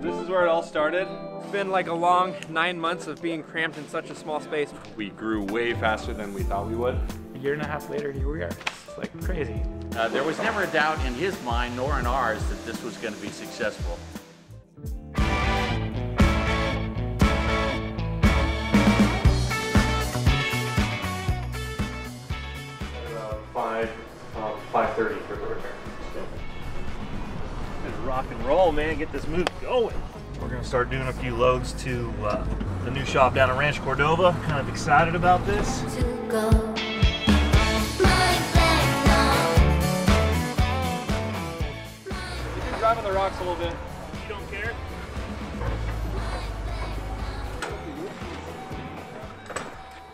This is where it all started. It's been like a long nine months of being cramped in such a small space. We grew way faster than we thought we would. A year and a half later, here we are. It's like crazy. Uh, there was never a doubt in his mind, nor in ours, that this was going to be successful. Five, um, five thirty for the return. Rock and roll, man. Get this move going. We're gonna start doing a few loads to uh, the new shop down in Rancho Cordova. Kind of excited about this. to go. My back You can drive on the rocks a little bit. You don't care?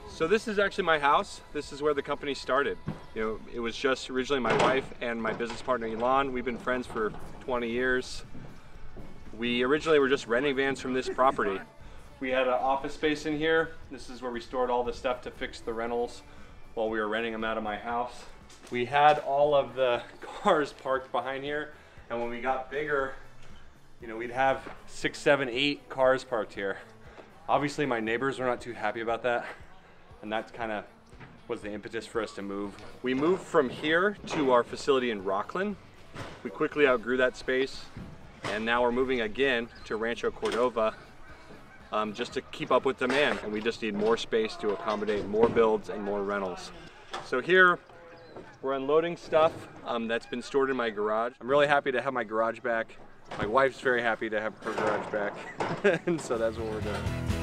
So this is actually my house. This is where the company started. You know, it was just originally my wife and my business partner Elon. We've been friends for 20 years. We originally were just renting vans from this property. We had an office space in here. This is where we stored all the stuff to fix the rentals while we were renting them out of my house. We had all of the cars parked behind here, and when we got bigger, you know, we'd have six, seven, eight cars parked here. Obviously, my neighbors were not too happy about that, and that kind of was the impetus for us to move. We moved from here to our facility in Rocklin. We quickly outgrew that space, and now we're moving again to Rancho Cordova um, just to keep up with demand, and we just need more space to accommodate more builds and more rentals. So here, we're unloading stuff um, that's been stored in my garage. I'm really happy to have my garage back. My wife's very happy to have her garage back, and so that's what we're doing.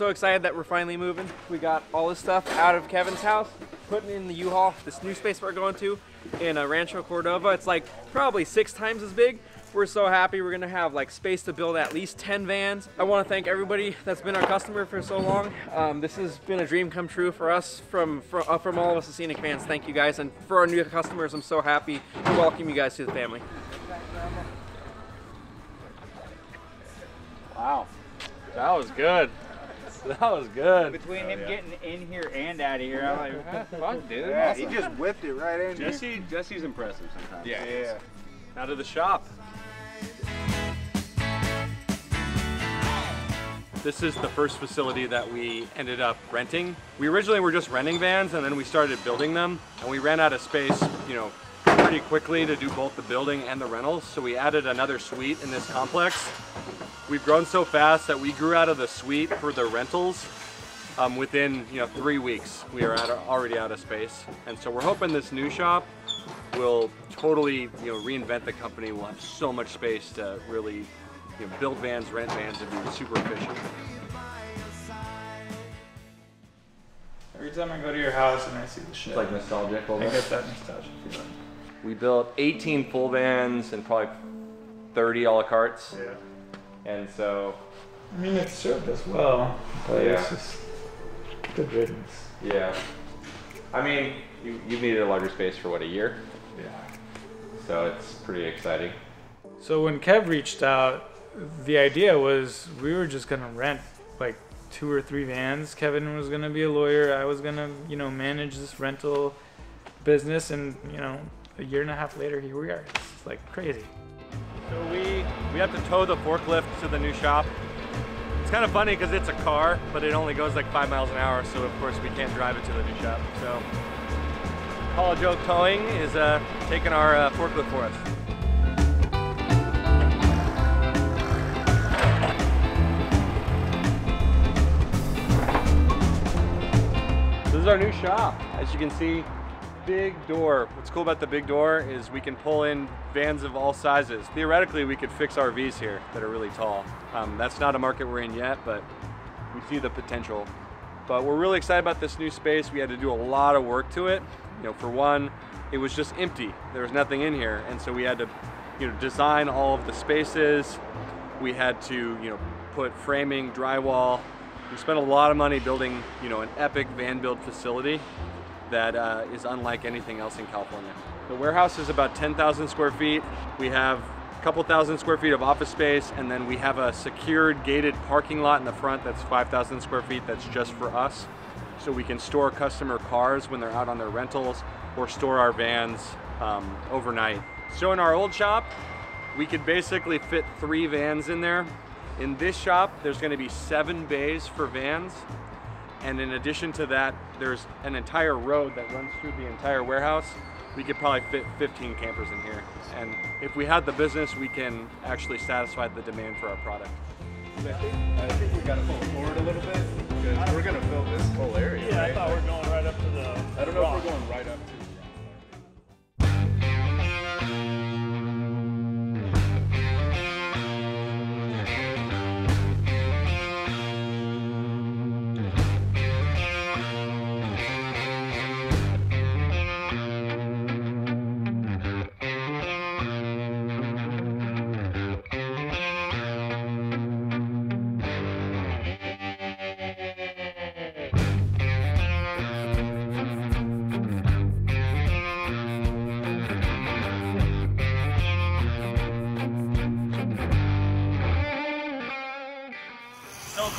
So excited that we're finally moving. We got all this stuff out of Kevin's house, putting in the U-Haul, this new space we're going to in uh, Rancho Cordova. It's like probably six times as big. We're so happy we're gonna have like space to build at least 10 vans. I wanna thank everybody that's been our customer for so long. Um, this has been a dream come true for us, from, from, uh, from all of us at Scenic Vans. Thank you guys. And for our new customers, I'm so happy to welcome you guys to the family. Wow, that was good. That was good. Between him getting in here and out of here, I'm like, huh, fuck, dude. Yeah, he just whipped it right in. here. Jesse, Jesse's impressive sometimes. Yeah. Yeah. Out of the shop. This is the first facility that we ended up renting. We originally were just renting vans and then we started building them and we ran out of space, you know, pretty quickly to do both the building and the rentals. So we added another suite in this complex. We've grown so fast that we grew out of the suite for the rentals um, within you know three weeks. We are out, already out of space, and so we're hoping this new shop will totally you know reinvent the company. We'll have so much space to really you know, build vans, rent vans, and be super efficient. Every time I go to your house and I see the shit, it's like nostalgic. I get that nostalgia feeling. We built 18 full vans and probably 30 a la cartes, Yeah. and so I mean, it served us well, but Yeah. it's just good riddance. yeah. I mean, you, you needed a larger space for what a year, Yeah. so it's pretty exciting. So when Kev reached out, the idea was we were just gonna rent like two or three vans. Kevin was gonna be a lawyer. I was gonna, you know, manage this rental business, and you know, a year and a half later, here we are. It's like crazy. So we we have to tow the forklift to the new shop. It's kind of funny because it's a car, but it only goes like five miles an hour, so of course we can't drive it to the new shop. So College Oak Towing is uh, taking our uh, forklift for us. This is our new shop. As you can see, big door. What's cool about the big door is we can pull in vans of all sizes. Theoretically, we could fix RVs here that are really tall. Um, that's not a market we're in yet, but we see the potential. But we're really excited about this new space. We had to do a lot of work to it. You know, for one, it was just empty. There was nothing in here, and so we had to, you know, design all of the spaces. We had to, you know, put framing, drywall. We spent a lot of money building, you know, an epic van build facility that uh, is unlike anything else in California. The warehouse is about 10,000 square feet. We have a couple thousand square feet of office space, and then we have a secured gated parking lot in the front that's 5,000 square feet that's just for us. So we can store customer cars when they're out on their rentals or store our vans um, overnight. So in our old shop, we could basically fit three vans in there. In this shop, there's gonna be seven bays for vans. And in addition to that, there's an entire road that runs through the entire warehouse. We could probably fit 15 campers in here. And if we had the business, we can actually satisfy the demand for our product. I think, I think we gotta move forward a little bit because we're gonna fill this whole area. Yeah, I thought we were going right up to the. I don't know rock. if we're going right up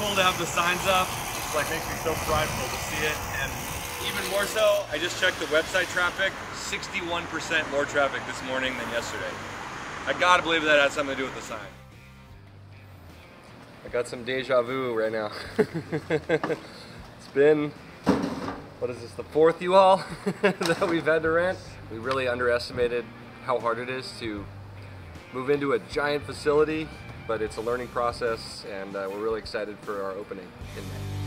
cool to have the signs up. It's like makes me so prideful to see it. And even more so, I just checked the website traffic. 61% more traffic this morning than yesterday. I gotta believe that has something to do with the sign. I got some deja vu right now. it's been, what is this, the fourth U-Haul that we've had to rent. We really underestimated how hard it is to move into a giant facility, but it's a learning process and uh, we're really excited for our opening in May.